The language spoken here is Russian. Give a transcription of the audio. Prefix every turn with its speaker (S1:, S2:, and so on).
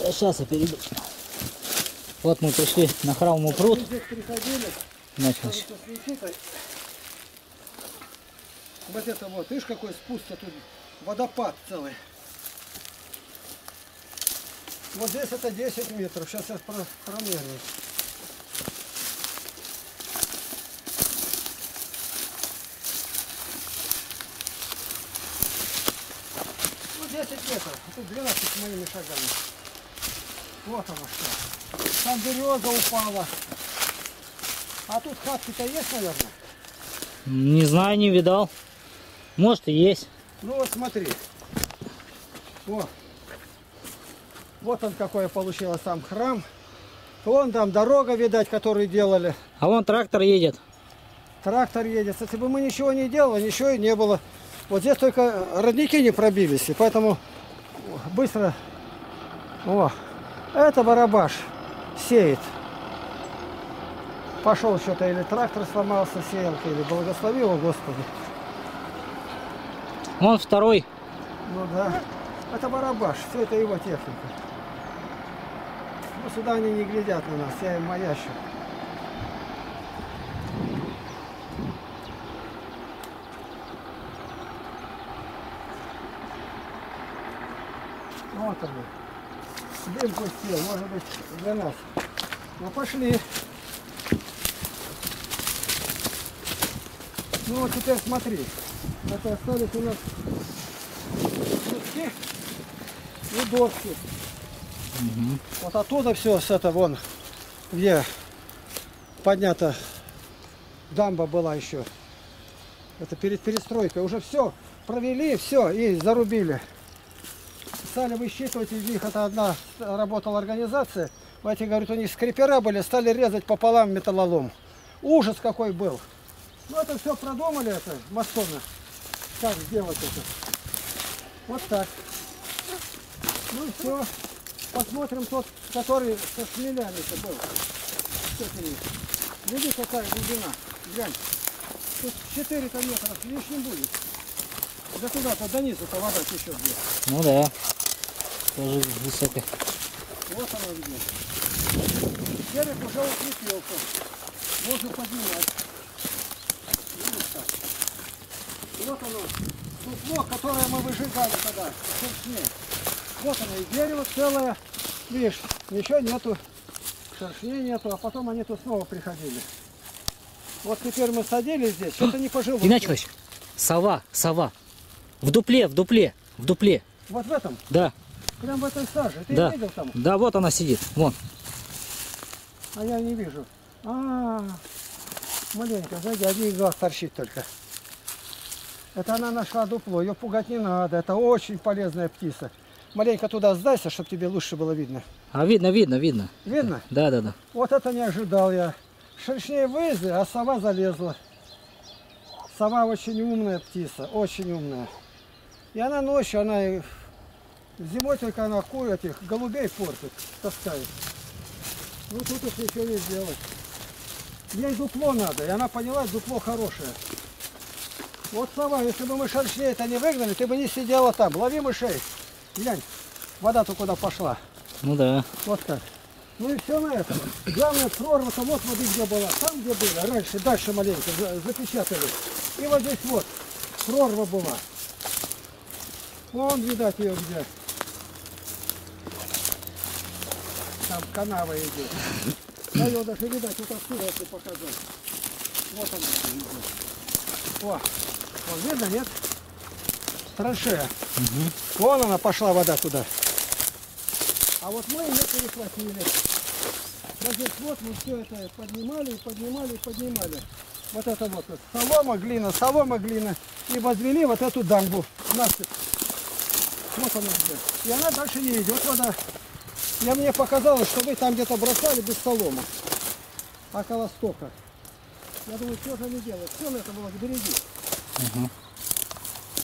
S1: Сейчас я перейду. Вот мы пришли на храмовый пруд. Началось.
S2: вот с это вот, видишь, какой спуск тут водопад целый. Вот здесь это 10 метров. Сейчас я про- промерю. Ну, 10 метров. А тут 12 моими шагами. Вот оно что. Там береза упала. А тут хатки-то есть, наверное?
S1: Не знаю, не видал. Может и есть.
S2: Ну вот смотри. Вот. Вот он какой получилось там храм. Вон там дорога, видать, которую делали.
S1: А вон трактор едет.
S2: Трактор едет. Если бы мы ничего не делали, ничего и не было. Вот здесь только родники не пробились. И поэтому быстро... О, это барабаш сеет. Пошел что-то, или трактор сломался, сеялка, или благослови его, Господи.
S1: Вон второй.
S2: Ну да. Это барабаш, все это его техника. Ну сюда они не глядят на нас, я им маящу. Вот он. Дым пустил, может быть, для нас. Ну пошли. Ну вот теперь смотри. Это остались у нас доски и доски. Вот оттуда все с этого вон, где поднята дамба была еще. Это перед перестройкой. Уже все провели, все и зарубили. Стали высчитывать из них, это одна работала организация. Эти, говорят, у них скрипера были, стали резать пополам металлолом. Ужас какой был. Ну это все продумали, это масоны. Как сделать это. Вот так. Ну и все. Посмотрим тот, который со шмелями-то был. Видишь, какая глубина? Глянь. Тут 4 метра с лишним будет. Да туда-то, до низу-то вода течет.
S1: Ну да. Тоже высокая.
S2: Вот оно где. Берег уже укрепился. Можно поднимать. Видишь? Вот оно. Дупло, которое мы выжигали тогда. Вот оно и дерево целое. Видишь, ничего нету. Шершней нету, а потом они тут снова приходили. Вот теперь мы садились здесь, что-то не пожило.
S1: Геннадьевич, сова, сова. В дупле, в дупле, в дупле.
S2: Вот в этом,
S1: Да,
S2: прям в этой саже. Ты
S1: да.
S2: видел там?
S1: Да, вот она сидит. Вон.
S2: А я не вижу. А, маленько, знаете, один глаз торчит только. Это она нашла дупло, ее пугать не надо, это очень полезная птица. Маленько туда сдайся, чтобы тебе лучше было видно.
S1: А видно, видно, видно.
S2: Видно?
S1: Да, да, да.
S2: Вот это не ожидал я. Шершней вылезли, а сова залезла. Сова очень умная птица, очень умная. И она ночью, она зимой только она ку этих голубей портит, таскает. Ну тут уж ничего не сделать. Ей дупло надо, и она поняла, дупло хорошее. Вот сова, если бы мы шершней это не выгнали, ты бы не сидела там. Лови мышей. Глянь, вода-то куда пошла.
S1: Ну да.
S2: Вот так. Ну и все на этом. Главное, прорва-то вот воды где была. Там, где было, раньше, дальше маленько за- запечатали. И вот здесь вот прорва была. Вон, видать, ее где. Там канава идет. Да ее даже видать, вот отсюда, если показать. Вот она идет. О, вон видно, нет? Траншея. Вон она пошла вода туда. А вот мы ее перехватили. Вот здесь вот мы все это поднимали, поднимали, поднимали. Вот это вот, вот солома, глина, солома, глина. И возвели вот эту дамбу. Насыпь. Вот она где. И она дальше не идет вода. Я мне показалось, что вы там где-то бросали без соломы. Около стока. Я думаю, что же они делают? Все это было к береги.
S1: Угу.